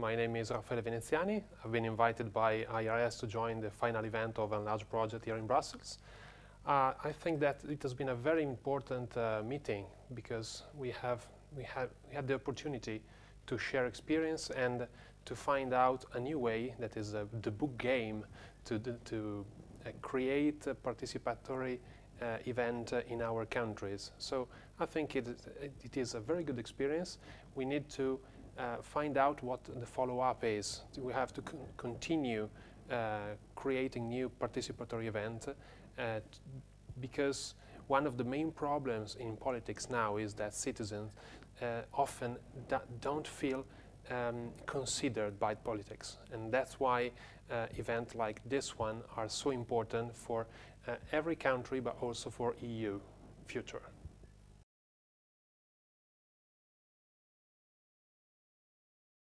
My name is Raffaele Veneziani. I've been invited by IRS to join the final event of a large project here in Brussels. Uh, I think that it has been a very important uh, meeting because we have we have we had the opportunity to share experience and to find out a new way that is uh, the book game to to uh, create a participatory uh, event uh, in our countries. So I think it, it is a very good experience. We need to find out what the follow-up is. We have to con continue creating new participatory events because one of the main problems in politics now is that citizens uh, often don't feel um, considered by politics. And that's why uh, events like this one are so important for uh, every country, but also for EU future.